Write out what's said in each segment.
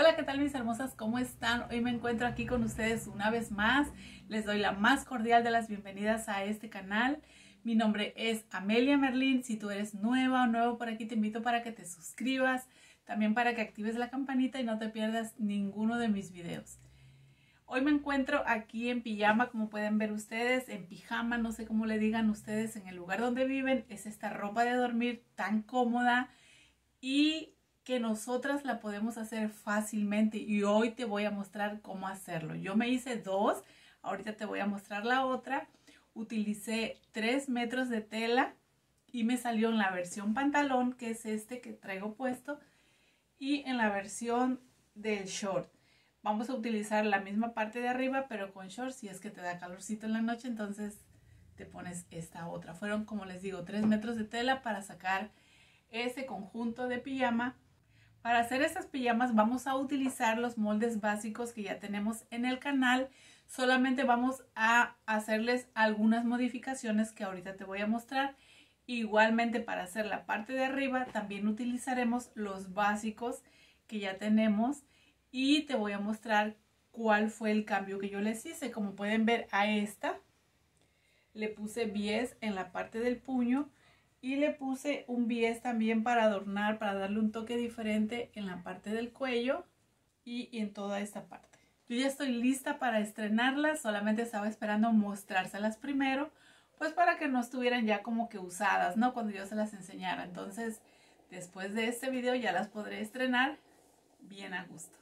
Hola, ¿qué tal mis hermosas? ¿Cómo están? Hoy me encuentro aquí con ustedes una vez más. Les doy la más cordial de las bienvenidas a este canal. Mi nombre es Amelia Merlin. Si tú eres nueva o nuevo por aquí, te invito para que te suscribas, también para que actives la campanita y no te pierdas ninguno de mis videos. Hoy me encuentro aquí en pijama, como pueden ver ustedes, en pijama, no sé cómo le digan ustedes en el lugar donde viven. Es esta ropa de dormir tan cómoda y que nosotras la podemos hacer fácilmente y hoy te voy a mostrar cómo hacerlo. Yo me hice dos, ahorita te voy a mostrar la otra. Utilicé tres metros de tela y me salió en la versión pantalón, que es este que traigo puesto, y en la versión del short. Vamos a utilizar la misma parte de arriba, pero con short, si es que te da calorcito en la noche, entonces te pones esta otra. Fueron, como les digo, tres metros de tela para sacar ese conjunto de pijama para hacer estas pijamas vamos a utilizar los moldes básicos que ya tenemos en el canal. Solamente vamos a hacerles algunas modificaciones que ahorita te voy a mostrar. Igualmente para hacer la parte de arriba también utilizaremos los básicos que ya tenemos. Y te voy a mostrar cuál fue el cambio que yo les hice. Como pueden ver a esta le puse 10 en la parte del puño y le puse un bies también para adornar, para darle un toque diferente en la parte del cuello y en toda esta parte. Yo ya estoy lista para estrenarlas, solamente estaba esperando mostrárselas primero, pues para que no estuvieran ya como que usadas, ¿no? Cuando yo se las enseñara. Entonces, después de este video ya las podré estrenar bien a gusto.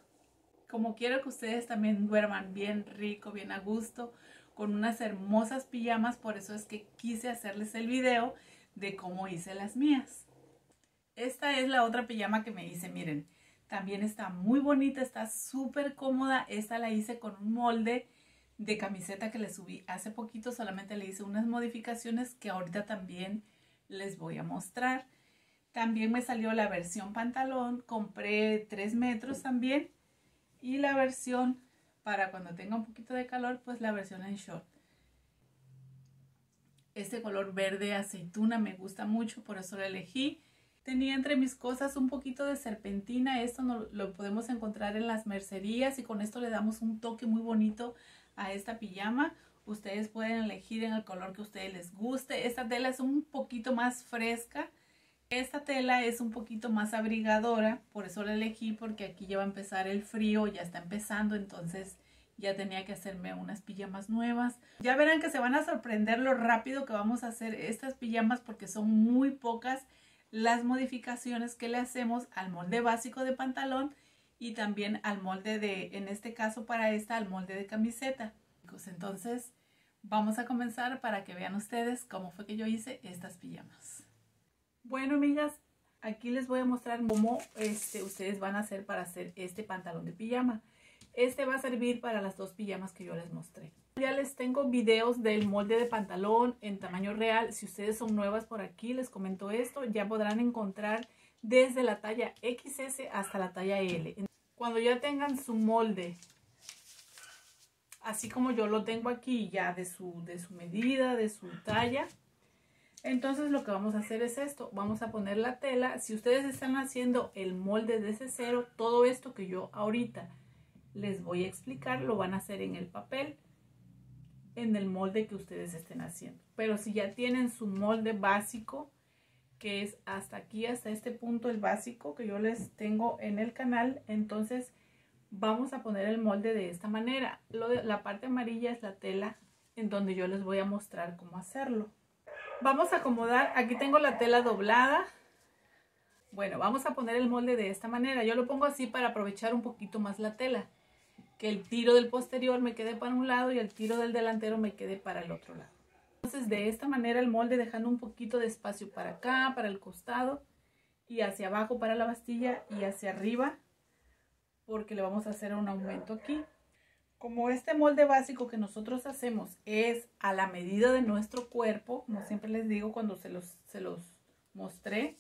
Como quiero que ustedes también duerman bien rico, bien a gusto, con unas hermosas pijamas, por eso es que quise hacerles el video de cómo hice las mías. Esta es la otra pijama que me hice, miren. También está muy bonita, está súper cómoda. Esta la hice con un molde de camiseta que le subí hace poquito. Solamente le hice unas modificaciones que ahorita también les voy a mostrar. También me salió la versión pantalón. Compré 3 metros también. Y la versión para cuando tenga un poquito de calor, pues la versión en short. Este color verde aceituna me gusta mucho, por eso lo elegí. Tenía entre mis cosas un poquito de serpentina, esto no, lo podemos encontrar en las mercerías y con esto le damos un toque muy bonito a esta pijama. Ustedes pueden elegir en el color que a ustedes les guste. Esta tela es un poquito más fresca. Esta tela es un poquito más abrigadora, por eso la elegí porque aquí ya va a empezar el frío, ya está empezando, entonces ya tenía que hacerme unas pijamas nuevas. Ya verán que se van a sorprender lo rápido que vamos a hacer estas pijamas porque son muy pocas las modificaciones que le hacemos al molde básico de pantalón y también al molde de, en este caso para esta, al molde de camiseta. Entonces vamos a comenzar para que vean ustedes cómo fue que yo hice estas pijamas. Bueno, amigas, aquí les voy a mostrar cómo este, ustedes van a hacer para hacer este pantalón de pijama. Este va a servir para las dos pijamas que yo les mostré. Ya les tengo videos del molde de pantalón en tamaño real. Si ustedes son nuevas por aquí, les comento esto. Ya podrán encontrar desde la talla XS hasta la talla L. Cuando ya tengan su molde, así como yo lo tengo aquí ya de su, de su medida, de su talla, entonces lo que vamos a hacer es esto. Vamos a poner la tela. Si ustedes están haciendo el molde desde cero, todo esto que yo ahorita les voy a explicar, lo van a hacer en el papel, en el molde que ustedes estén haciendo. Pero si ya tienen su molde básico, que es hasta aquí, hasta este punto el básico que yo les tengo en el canal, entonces vamos a poner el molde de esta manera. La parte amarilla es la tela en donde yo les voy a mostrar cómo hacerlo. Vamos a acomodar, aquí tengo la tela doblada. Bueno, vamos a poner el molde de esta manera. Yo lo pongo así para aprovechar un poquito más la tela que el tiro del posterior me quede para un lado y el tiro del delantero me quede para el otro lado. Entonces de esta manera el molde dejando un poquito de espacio para acá, para el costado y hacia abajo para la bastilla y hacia arriba porque le vamos a hacer un aumento aquí. Como este molde básico que nosotros hacemos es a la medida de nuestro cuerpo, como siempre les digo cuando se los, se los mostré,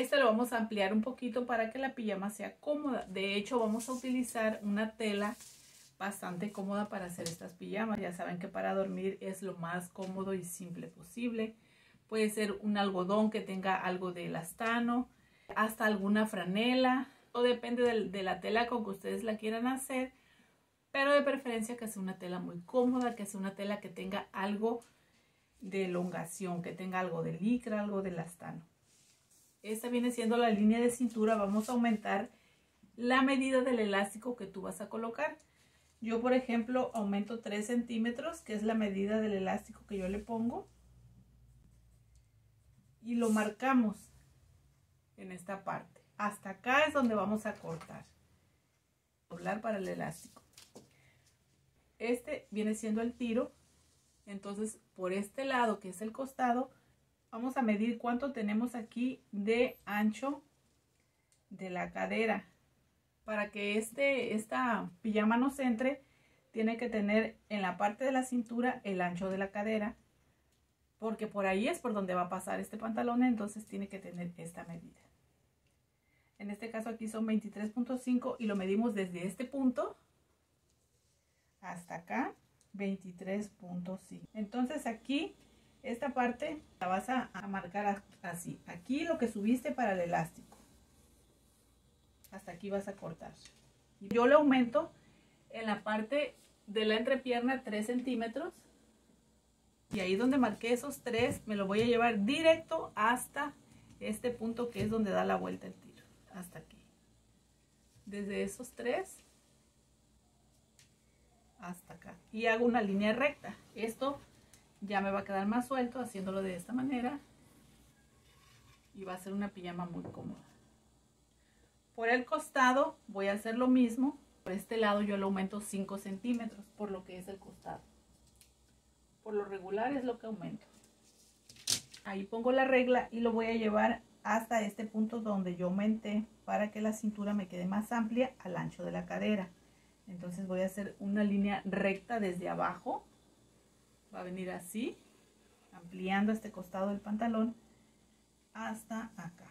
este lo vamos a ampliar un poquito para que la pijama sea cómoda. De hecho, vamos a utilizar una tela bastante cómoda para hacer estas pijamas. Ya saben que para dormir es lo más cómodo y simple posible. Puede ser un algodón que tenga algo de elastano, hasta alguna franela. o depende de, de la tela con que ustedes la quieran hacer, pero de preferencia que sea una tela muy cómoda, que sea una tela que tenga algo de elongación, que tenga algo de licra, algo de lastano. Esta viene siendo la línea de cintura, vamos a aumentar la medida del elástico que tú vas a colocar. Yo, por ejemplo, aumento 3 centímetros, que es la medida del elástico que yo le pongo. Y lo marcamos en esta parte. Hasta acá es donde vamos a cortar. Doblar para el elástico. Este viene siendo el tiro. Entonces, por este lado, que es el costado, vamos a medir cuánto tenemos aquí de ancho de la cadera. Para que este, esta pijama nos entre, tiene que tener en la parte de la cintura el ancho de la cadera. Porque por ahí es por donde va a pasar este pantalón, entonces tiene que tener esta medida. En este caso aquí son 23.5 y lo medimos desde este punto hasta acá 23.5 entonces aquí esta parte la vas a, marcar así. Aquí lo que subiste para el elástico. Hasta aquí vas a cortar. Yo le aumento en la parte de la entrepierna 3 centímetros. Y ahí donde marqué esos 3 me lo voy a llevar directo hasta este punto que es donde da la vuelta el tiro. Hasta aquí. Desde esos 3 hasta acá. Y hago una línea recta. Esto ya me va a quedar más suelto haciéndolo de esta manera y va a ser una pijama muy cómoda. Por el costado voy a hacer lo mismo por este lado yo lo aumento 5 centímetros por lo que es el costado. Por lo regular es lo que aumento. Ahí pongo la regla y lo voy a llevar hasta este punto donde yo aumenté para que la cintura me quede más amplia al ancho de la cadera. Entonces voy a hacer una línea recta desde abajo. Va a venir así, ampliando este costado del pantalón hasta acá.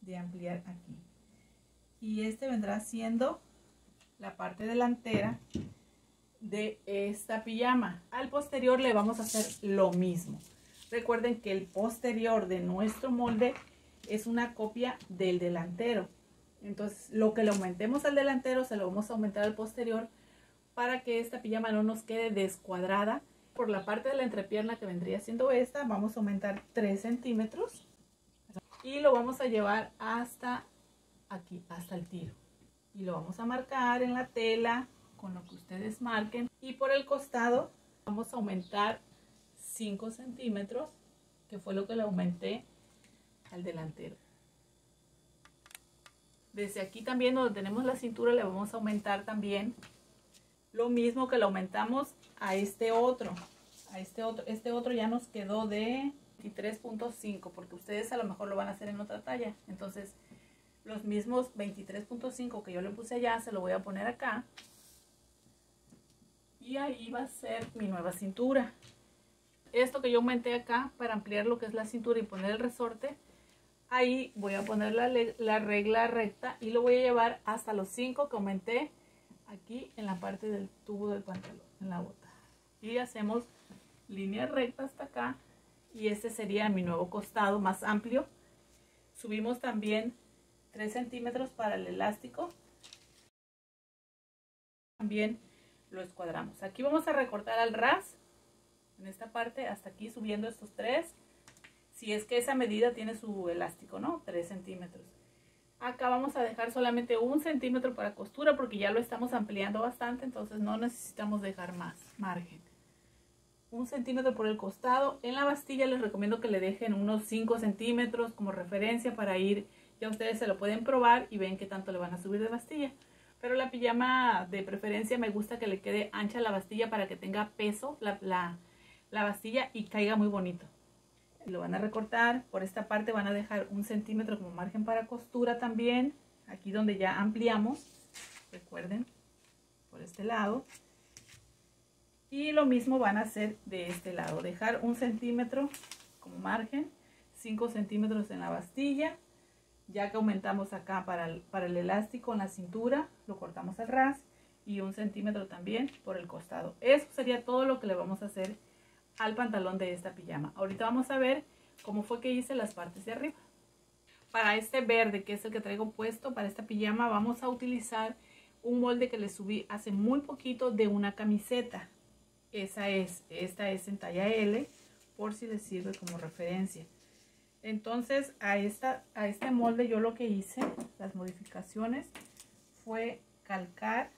De ampliar aquí. Y este vendrá siendo la parte delantera de esta pijama. Al posterior le vamos a hacer lo mismo. Recuerden que el posterior de nuestro molde es una copia del delantero. Entonces, lo que le aumentemos al delantero se lo vamos a aumentar al posterior para que esta pijama no nos quede descuadrada. Por la parte de la entrepierna que vendría siendo esta, vamos a aumentar 3 centímetros y lo vamos a llevar hasta aquí, hasta el tiro. Y lo vamos a marcar en la tela con lo que ustedes marquen. Y por el costado vamos a aumentar 5 centímetros, que fue lo que le aumenté al delantero. Desde aquí también donde tenemos la cintura le vamos a aumentar también lo mismo que le aumentamos a este otro. A este otro, este otro ya nos quedó de 23.5 porque ustedes a lo mejor lo van a hacer en otra talla. Entonces los mismos 23.5 que yo le puse allá se lo voy a poner acá. Y ahí va a ser mi nueva cintura. Esto que yo aumenté acá para ampliar lo que es la cintura y poner el resorte ahí voy a poner la, regla recta y lo voy a llevar hasta los 5 que aumenté aquí en la parte del tubo del pantalón, en la bota. Y hacemos línea recta hasta acá y este sería mi nuevo costado más amplio. Subimos también 3 centímetros para el elástico. También lo escuadramos. Aquí vamos a recortar al ras en esta parte hasta aquí subiendo estos 3 si es que esa medida tiene su elástico, ¿no? 3 centímetros. Acá vamos a dejar solamente un centímetro para costura porque ya lo estamos ampliando bastante, entonces no necesitamos dejar más margen. Un centímetro por el costado. En la bastilla les recomiendo que le dejen unos 5 centímetros como referencia para ir, ya ustedes se lo pueden probar y ven qué tanto le van a subir de bastilla. Pero la pijama de preferencia me gusta que le quede ancha la bastilla para que tenga peso la, la bastilla y caiga muy bonito lo van a recortar. Por esta parte van a dejar un centímetro como margen para costura también. Aquí donde ya ampliamos, recuerden, por este lado. Y lo mismo van a hacer de este lado. Dejar un centímetro como margen, 5 centímetros en la bastilla. Ya que aumentamos acá para el, para el elástico en la cintura, lo cortamos al ras y un centímetro también por el costado. Eso sería todo lo que le vamos a hacer al pantalón de esta pijama. Ahorita vamos a ver cómo fue que hice las partes de arriba. para este verde que es el que traigo puesto para esta pijama vamos a utilizar un molde que le subí hace muy poquito de una camiseta esa es esta es en talla L por si les sirve como referencia entonces a esta a este molde yo lo que hice las modificaciones fue calcar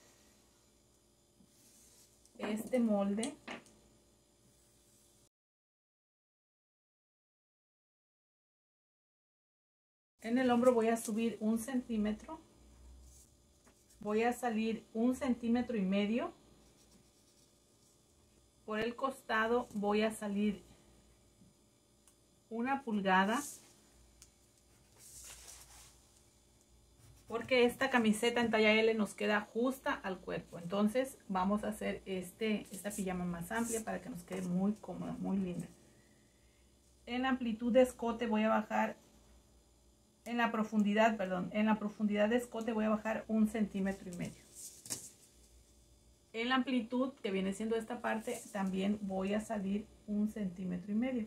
este molde en el hombro voy a subir un centímetro voy a salir un centímetro y medio por el costado voy a salir una pulgada porque esta camiseta en talla L nos queda justa al cuerpo. Entonces vamos a hacer este esta pijama más amplia para que nos quede muy cómoda muy linda. En amplitud de escote voy a bajar en la profundidad, perdón, en la profundidad de escote voy a bajar un centímetro y medio. En la amplitud, que viene siendo esta parte, también voy a salir un centímetro y medio.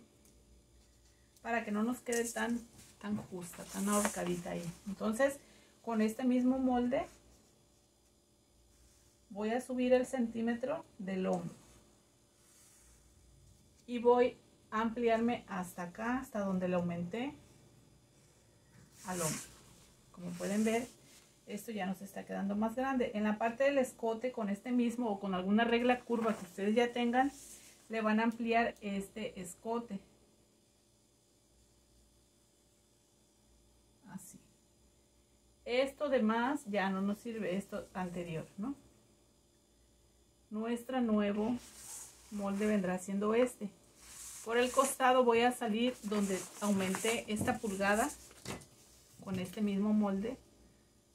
Para que no nos quede tan, tan justa, tan ahorcadita ahí. Entonces, con este mismo molde, voy a subir el centímetro del hombro. Y voy a ampliarme hasta acá, hasta donde le aumenté al hombro. Como pueden ver, esto ya nos está quedando más grande. En la parte del escote, con este mismo o con alguna regla curva que ustedes ya tengan, le van a ampliar este escote. Así. Esto de más ya no nos sirve, esto anterior, ¿no? Nuestro nuevo molde vendrá siendo este. Por el costado voy a salir donde aumenté esta pulgada con este mismo molde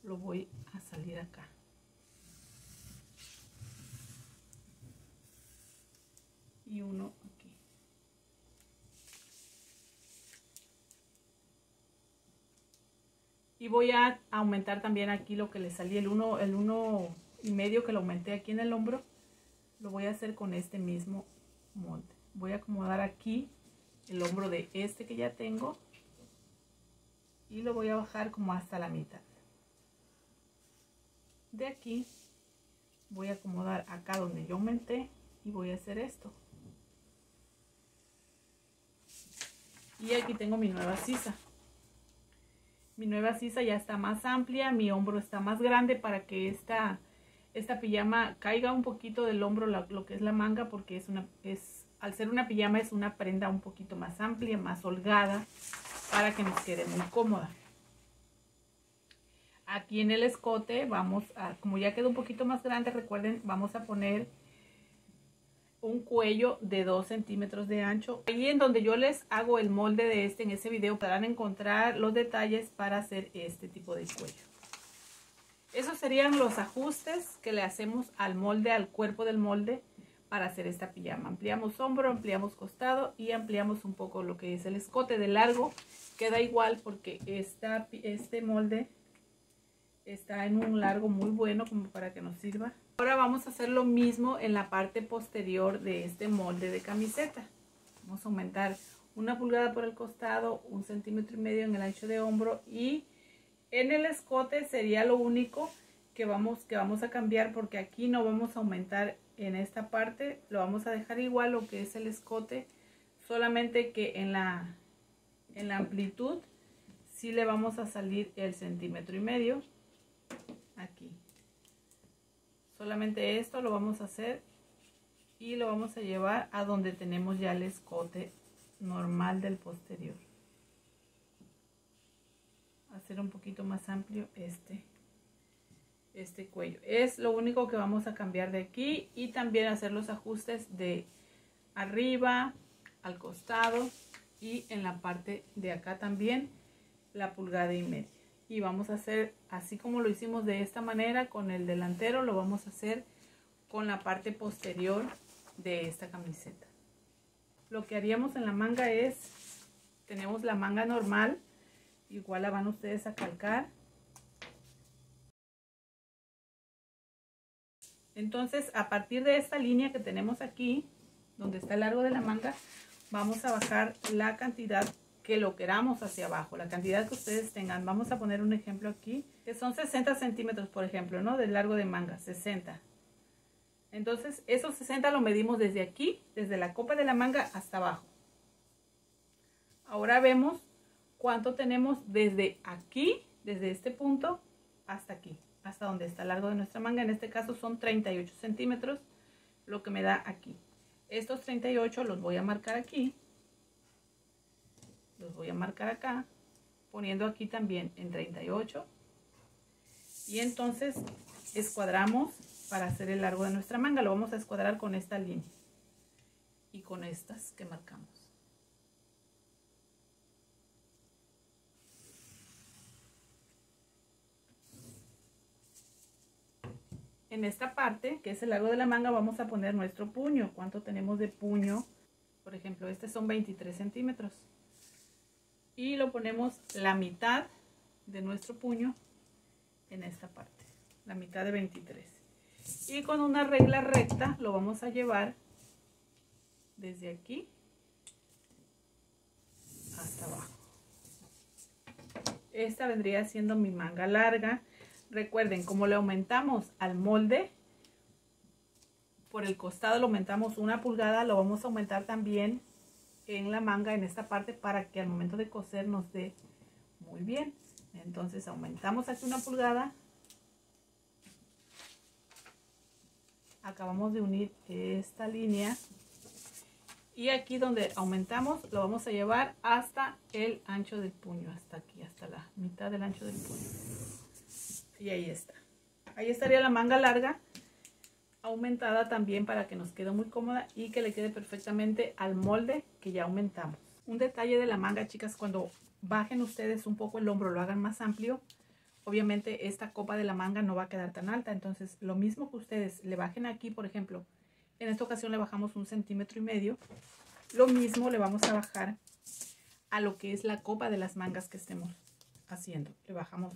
lo voy a salir acá. Y uno aquí. Y voy a aumentar también aquí lo que le salí el uno el uno y medio que lo aumenté aquí en el hombro. Lo voy a hacer con este mismo molde. Voy a acomodar aquí el hombro de este que ya tengo y lo voy a bajar como hasta la mitad. De aquí voy a acomodar acá donde yo aumenté y voy a hacer esto. Y aquí tengo mi nueva sisa. Mi nueva sisa ya está más amplia mi hombro está más grande para que esta esta pijama caiga un poquito del hombro lo que es la manga porque es una es al ser una pijama es una prenda un poquito más amplia más holgada para que nos quede muy cómoda. Aquí en el escote vamos a, como ya quedó un poquito más grande, recuerden, vamos a poner un cuello de 2 centímetros de ancho. Ahí en donde yo les hago el molde de este, en ese video podrán encontrar los detalles para hacer este tipo de cuello. Esos serían los ajustes que le hacemos al molde, al cuerpo del molde para hacer esta pijama. Ampliamos hombro, ampliamos costado y ampliamos un poco lo que es el escote de largo. Queda igual porque este molde está en un largo muy bueno como para que nos sirva. Ahora vamos a hacer lo mismo en la parte posterior de este molde de camiseta. Vamos a aumentar una pulgada por el costado, un centímetro y medio en el ancho de hombro y en el escote sería lo único que vamos, que vamos a cambiar porque aquí no vamos a aumentar en esta parte lo vamos a dejar igual lo que es el escote solamente que en la en la amplitud sí le vamos a salir el centímetro y medio aquí. Solamente esto lo vamos a hacer y lo vamos a llevar a donde tenemos ya el escote normal del posterior. Hacer un poquito más amplio este este cuello. Es lo único que vamos a cambiar de aquí y también hacer los ajustes de arriba, al costado y en la parte de acá también la pulgada y media. Y vamos a hacer así como lo hicimos de esta manera con el delantero, lo vamos a hacer con la parte posterior de esta camiseta. Lo que haríamos en la manga es, tenemos la manga normal, igual la van ustedes a calcar Entonces, a partir de esta línea que tenemos aquí, donde está el largo de la manga, vamos a bajar la cantidad que lo queramos hacia abajo, la cantidad que ustedes tengan. Vamos a poner un ejemplo aquí, que son 60 centímetros, por ejemplo, ¿no? Del largo de manga, 60. Entonces, esos 60 lo medimos desde aquí, desde la copa de la manga hasta abajo. Ahora vemos cuánto tenemos desde aquí, desde este punto, hasta aquí, hasta donde está largo de nuestra manga. En este caso son 38 centímetros, lo que me da aquí. Estos 38 los voy a marcar aquí los voy a marcar acá poniendo aquí también en 38 y entonces escuadramos para hacer el largo de nuestra manga lo vamos a escuadrar con esta línea y con estas que marcamos en esta parte que es el largo de la manga vamos a poner nuestro puño cuánto tenemos de puño por ejemplo este son 23 centímetros y lo ponemos la mitad de nuestro puño en esta parte, la mitad de 23. Y con una regla recta lo vamos a llevar desde aquí hasta abajo. Esta vendría siendo mi manga larga. Recuerden, como le aumentamos al molde, por el costado lo aumentamos una pulgada, lo vamos a aumentar también en la manga en esta parte para que al momento de coser nos dé muy bien. Entonces aumentamos aquí una pulgada. Acabamos de unir esta línea. Y aquí donde aumentamos lo vamos a llevar hasta el ancho del puño hasta aquí hasta la mitad del ancho del puño y ahí está ahí estaría la manga larga aumentada también para que nos quede muy cómoda y que le quede perfectamente al molde que ya aumentamos. Un detalle de la manga, chicas, cuando bajen ustedes un poco el hombro, lo hagan más amplio, obviamente esta copa de la manga no va a quedar tan alta. Entonces, lo mismo que ustedes le bajen aquí, por ejemplo, en esta ocasión le bajamos un centímetro y medio, lo mismo le vamos a bajar a lo que es la copa de las mangas que estemos haciendo. Le bajamos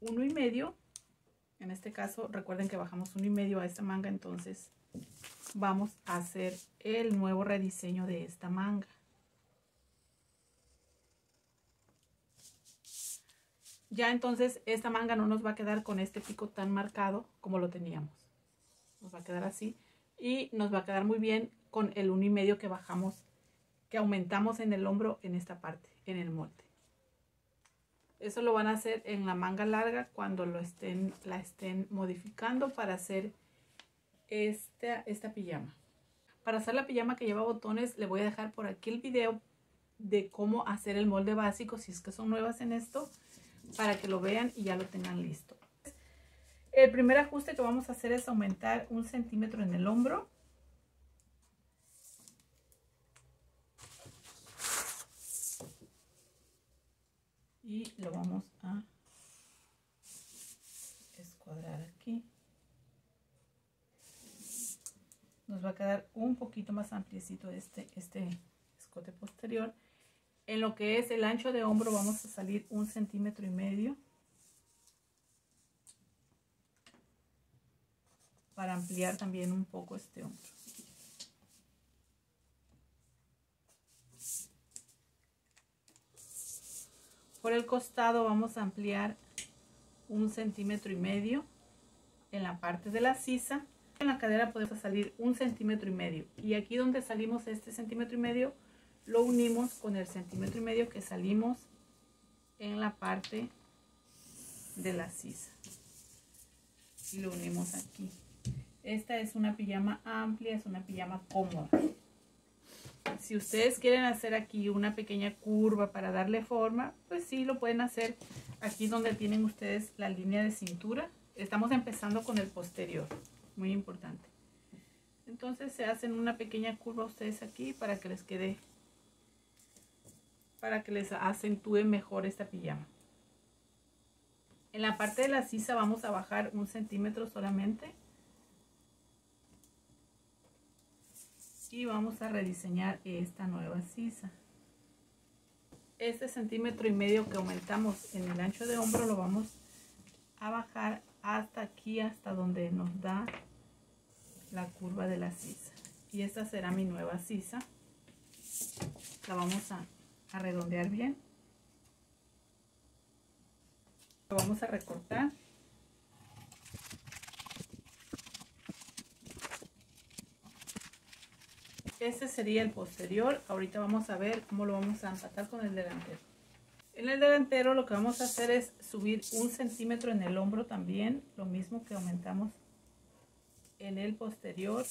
uno y medio en este caso, recuerden que bajamos un y medio a esta manga, entonces vamos a hacer el nuevo rediseño de esta manga. Ya entonces esta manga no nos va a quedar con este pico tan marcado como lo teníamos. Nos va a quedar así y nos va a quedar muy bien con el uno y medio que bajamos, que aumentamos en el hombro en esta parte, en el molde. Eso lo van a hacer en la manga larga cuando lo estén, la estén modificando para hacer esta, esta pijama. Para hacer la pijama que lleva botones, le voy a dejar por aquí el video de cómo hacer el molde básico, si es que son nuevas en esto, para que lo vean y ya lo tengan listo. El primer ajuste que vamos a hacer es aumentar un centímetro en el hombro y lo vamos a escuadrar aquí. Nos va a quedar un poquito más ampliecito este, este escote posterior. En lo que es el ancho de hombro vamos a salir un centímetro y medio para ampliar también un poco este hombro Por el costado vamos a ampliar un centímetro y medio en la parte de la sisa. En la cadera podemos salir un centímetro y medio. Y aquí donde salimos este centímetro y medio, lo unimos con el centímetro y medio que salimos en la parte de la sisa. Y lo unimos aquí. Esta es una pijama amplia, es una pijama cómoda si ustedes quieren hacer aquí una pequeña curva para darle forma, pues sí lo pueden hacer aquí donde tienen ustedes la línea de cintura. Estamos empezando con el posterior, muy importante. Entonces se hacen una pequeña curva ustedes aquí para que les quede, para que les acentúe mejor esta pijama. En la parte de la sisa vamos a bajar un centímetro solamente. Y vamos a rediseñar esta nueva sisa este centímetro y medio que aumentamos en el ancho de hombro lo vamos a bajar hasta aquí hasta donde nos da la curva de la sisa y esta será mi nueva sisa la vamos a redondear bien. Lo vamos a recortar. Este sería el posterior. Ahorita vamos a ver cómo lo vamos a empatar con el delantero. En el delantero lo que vamos a hacer es subir un centímetro en el hombro también. Lo mismo que aumentamos en el posterior.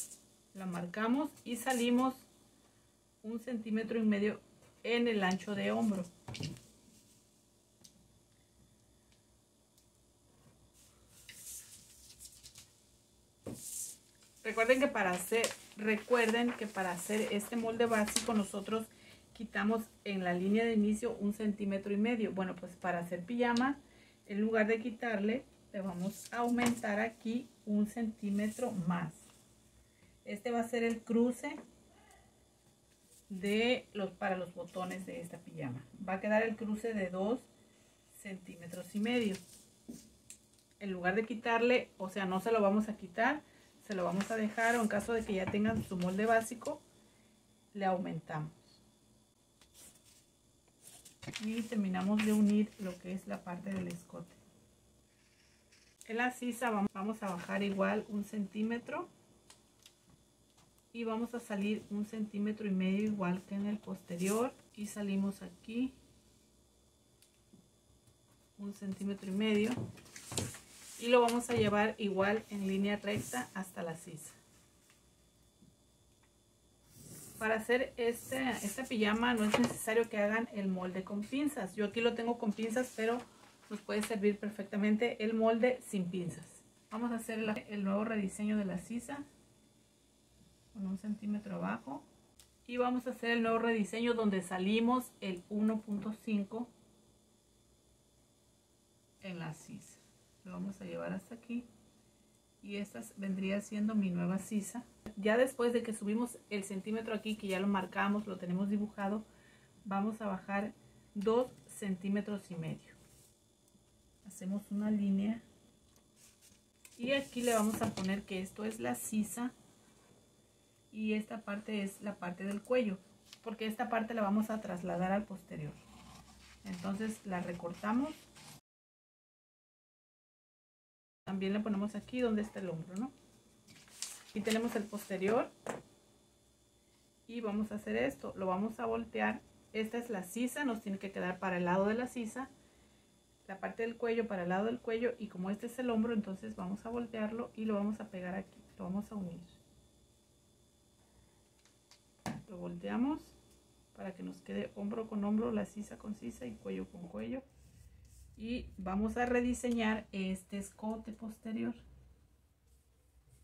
La marcamos y salimos un centímetro y medio en el ancho de hombro. Recuerden que para hacer, recuerden que para hacer este molde básico nosotros quitamos en la línea de inicio un centímetro y medio. Bueno, pues para hacer pijama, en lugar de quitarle, le vamos a aumentar aquí un centímetro más. Este va a ser el cruce de los, para los botones de esta pijama. Va a quedar el cruce de 2 centímetros y medio. En lugar de quitarle, o sea, no se lo vamos a quitar, se lo vamos a dejar o en caso de que ya tengan su molde básico, le aumentamos. Y terminamos de unir lo que es la parte del escote. En la sisa vamos a bajar igual un centímetro y vamos a salir un centímetro y medio igual que en el posterior y salimos aquí un centímetro y medio y lo vamos a llevar igual en línea recta hasta la sisa. Para hacer este, esta pijama no es necesario que hagan el molde con pinzas. Yo aquí lo tengo con pinzas, pero nos puede servir perfectamente el molde sin pinzas. Vamos a hacer el nuevo rediseño de la sisa con un centímetro abajo. Y vamos a hacer el nuevo rediseño donde salimos el 1.5 en la sisa lo vamos a llevar hasta aquí. Y esta vendría siendo mi nueva sisa. Ya después de que subimos el centímetro aquí que ya lo marcamos lo tenemos dibujado vamos a bajar dos centímetros y medio. Hacemos una línea. Y aquí le vamos a poner que esto es la sisa y esta parte es la parte del cuello porque esta parte la vamos a trasladar al posterior. Entonces la recortamos también le ponemos aquí donde está el hombro, ¿no? Aquí tenemos el posterior. Y vamos a hacer esto. Lo vamos a voltear. Esta es la sisa. Nos tiene que quedar para el lado de la sisa. La parte del cuello para el lado del cuello. Y como este es el hombro, entonces vamos a voltearlo y lo vamos a pegar aquí. Lo vamos a unir. Lo volteamos para que nos quede hombro con hombro, la sisa con sisa y cuello con cuello y vamos a rediseñar este escote posterior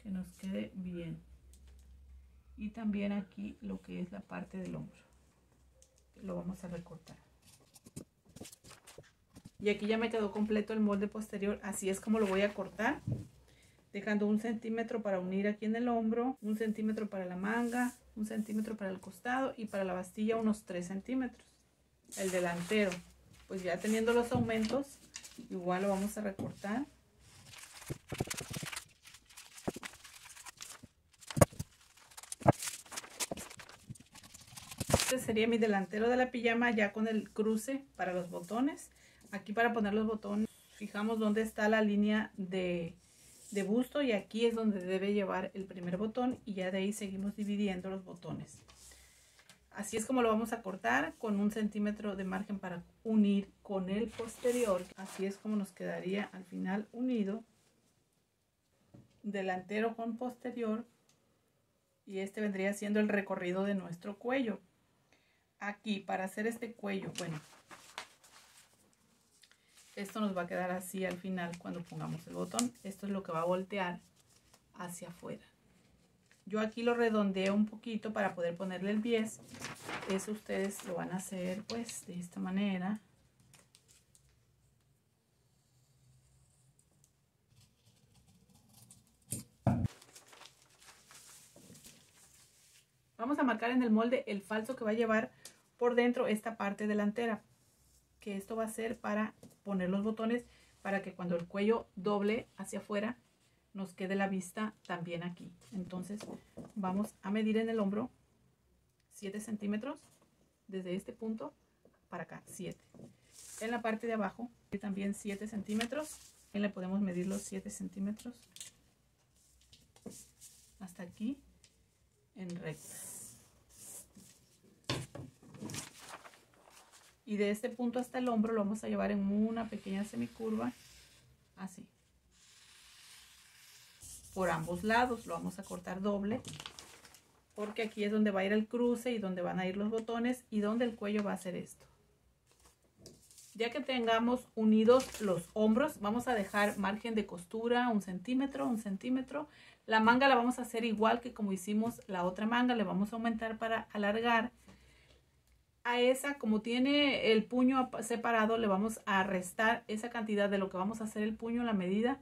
que nos quede bien. Y también aquí lo que es la parte del hombro lo vamos a recortar. Y aquí ya me quedó completo el molde posterior así es como lo voy a cortar dejando un centímetro para unir aquí en el hombro un centímetro para la manga un centímetro para el costado y para la bastilla unos 3 centímetros el delantero pues ya teniendo los aumentos, igual lo vamos a recortar. Este sería mi delantero de la pijama ya con el cruce para los botones. Aquí para poner los botones fijamos dónde está la línea de, de busto y aquí es donde debe llevar el primer botón y ya de ahí seguimos dividiendo los botones. Así es como lo vamos a cortar con un centímetro de margen para unir con el posterior. Así es como nos quedaría al final unido. Delantero con posterior. Y este vendría siendo el recorrido de nuestro cuello. Aquí, para hacer este cuello, bueno, esto nos va a quedar así al final cuando pongamos el botón. Esto es lo que va a voltear hacia afuera. Yo aquí lo redondeo un poquito para poder ponerle el 10. Eso ustedes lo van a hacer pues de esta manera. Vamos a marcar en el molde el falso que va a llevar por dentro esta parte delantera. Que esto va a ser para poner los botones para que cuando el cuello doble hacia afuera nos quede la vista también aquí. Entonces vamos a medir en el hombro 7 centímetros desde este punto para acá, 7. En la parte de abajo también 7 centímetros. Y le podemos medir los 7 centímetros hasta aquí en recta. Y de este punto hasta el hombro lo vamos a llevar en una pequeña semicurva, así. Por ambos lados lo vamos a cortar doble, porque aquí es donde va a ir el cruce y donde van a ir los botones y donde el cuello va a ser esto. Ya que tengamos unidos los hombros, vamos a dejar margen de costura un centímetro, un centímetro. La manga la vamos a hacer igual que como hicimos la otra manga, le vamos a aumentar para alargar a esa, como tiene el puño separado, le vamos a restar esa cantidad de lo que vamos a hacer el puño, la medida.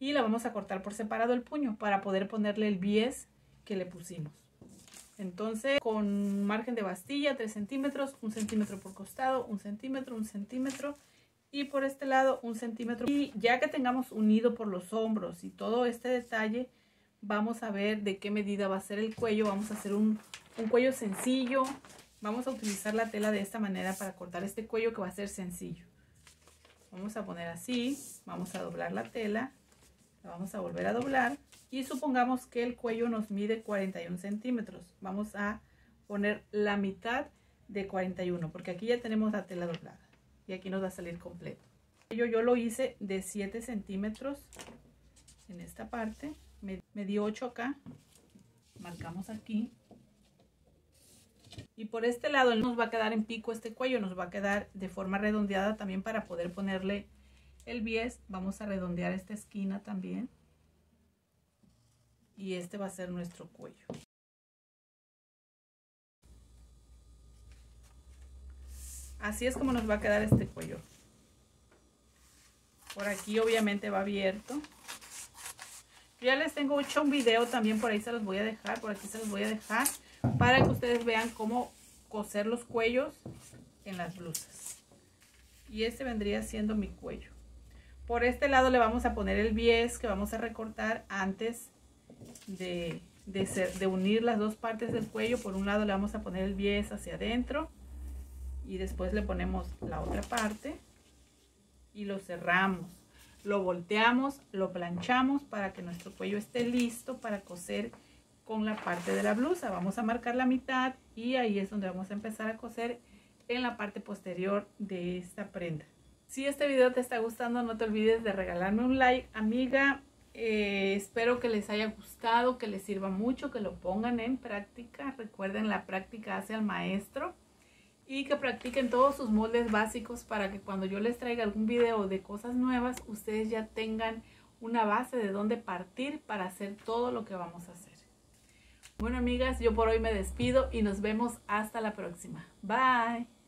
Y la vamos a cortar por separado el puño para poder ponerle el bies que le pusimos. Entonces, con margen de bastilla, 3 centímetros, 1 centímetro por costado, 1 centímetro, 1 centímetro. Y por este lado, 1 centímetro. Y ya que tengamos unido por los hombros y todo este detalle, vamos a ver de qué medida va a ser el cuello. Vamos a hacer un un cuello sencillo. Vamos a utilizar la tela de esta manera para cortar este cuello que va a ser sencillo. Vamos a poner así, vamos a doblar la tela, vamos a volver a doblar y supongamos que el cuello nos mide 41 centímetros. Vamos a poner la mitad de 41 porque aquí ya tenemos la tela doblada y aquí nos va a salir completo. Yo, yo lo hice de 7 centímetros en esta parte, me, me dio 8 acá, marcamos aquí y por este lado nos va a quedar en pico este cuello, nos va a quedar de forma redondeada también para poder ponerle el bies. Vamos a redondear esta esquina también. Y este va a ser nuestro cuello. Así es como nos va a quedar este cuello. Por aquí obviamente va abierto. Ya les tengo hecho un video también, por ahí se los voy a dejar, por aquí se los voy a dejar para que ustedes vean cómo coser los cuellos en las blusas. Y este vendría siendo mi cuello. Por este lado le vamos a poner el bies que vamos a recortar antes de, unir las dos partes del cuello. Por un lado le vamos a poner el bies hacia adentro y después le ponemos la otra parte y lo cerramos. Lo volteamos, lo planchamos para que nuestro cuello esté listo para coser con la parte de la blusa. Vamos a marcar la mitad y ahí es donde vamos a empezar a coser en la parte posterior de esta prenda. Si este video te está gustando, no te olvides de regalarme un like, amiga. Eh, espero que les haya gustado, que les sirva mucho, que lo pongan en práctica. Recuerden, la práctica hace al maestro. Y que practiquen todos sus moldes básicos para que cuando yo les traiga algún video de cosas nuevas, ustedes ya tengan una base de dónde partir para hacer todo lo que vamos a hacer. Bueno, amigas, yo por hoy me despido y nos vemos hasta la próxima. Bye.